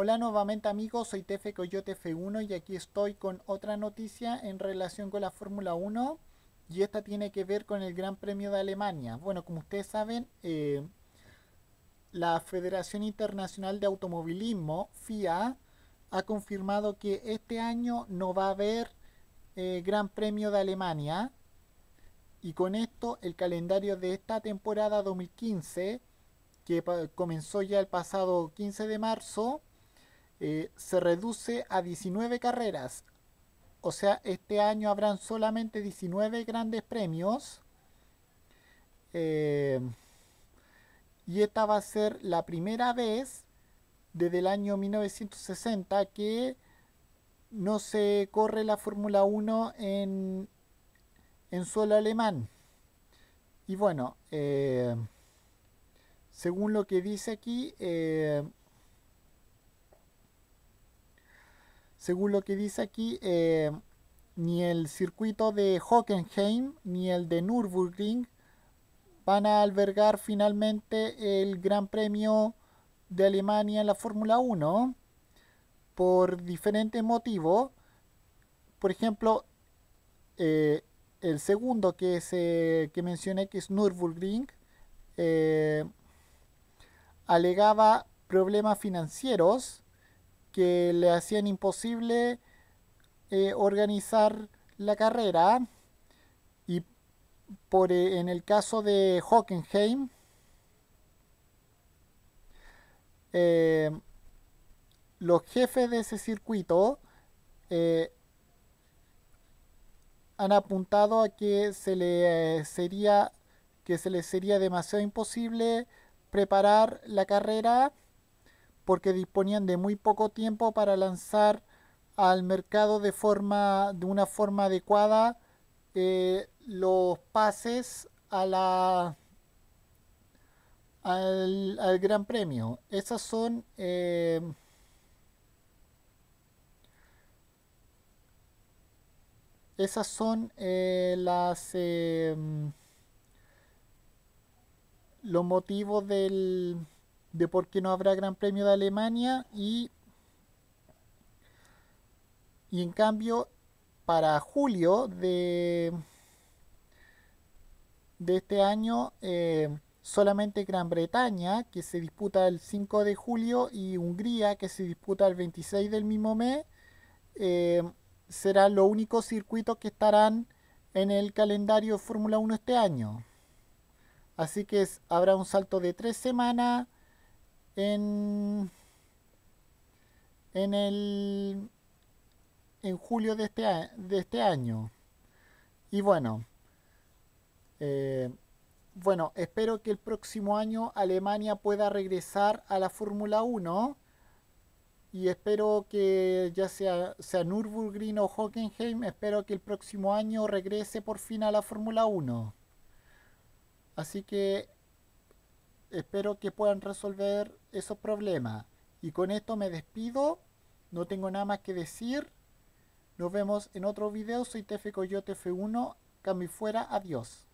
Hola nuevamente amigos, soy Tefe Coyote F1 y aquí estoy con otra noticia en relación con la Fórmula 1 y esta tiene que ver con el Gran Premio de Alemania. Bueno, como ustedes saben, eh, la Federación Internacional de Automovilismo, FIA, ha confirmado que este año no va a haber eh, Gran Premio de Alemania y con esto el calendario de esta temporada 2015, que comenzó ya el pasado 15 de marzo, eh, se reduce a 19 carreras. O sea, este año habrán solamente 19 grandes premios. Eh, y esta va a ser la primera vez desde el año 1960 que no se corre la Fórmula 1 en, en suelo alemán. Y bueno, eh, según lo que dice aquí, según lo que dice aquí, eh, ni el circuito de Hockenheim ni el de Nürburgring van a albergar finalmente el Gran Premio de Alemania en la Fórmula 1 por diferentes motivos. Por ejemplo, eh, el segundo que, se, que mencioné, que es Nürburgring, eh, alegaba problemas financieros que le hacían imposible eh, organizar la carrera y por, eh, en el caso de Hockenheim eh, los jefes de ese circuito han apuntado a que se le sería que se le sería demasiado imposible preparar la carrera porque disponían de muy poco tiempo para lanzar al mercado de forma de una forma adecuada eh, los pases a la al, gran premio. Esas son eh, esas son eh, las los motivos del de por qué no habrá Gran Premio de Alemania y, y en cambio para julio de, de este año eh, solamente Gran Bretaña que se disputa el 5 de julio y Hungría que se disputa el 26 del mismo mes eh, serán los únicos circuitos que estarán en el calendario de Fórmula 1 este año. Así que habrá un salto de tres semanas en, en, el, en julio de este, de este año. Y bueno, eh, bueno, espero que el próximo año Alemania pueda regresar a la Fórmula 1 y espero que ya sea, sea Nürburgring o Hockenheim, espero que el próximo año regrese por fin a la Fórmula 1. Así que espero que puedan resolver esos problemas. Y con esto me despido. No tengo nada más que decir. Nos vemos en otro video. Soy Tefe Coyote F1. Cambio fuera. Adiós.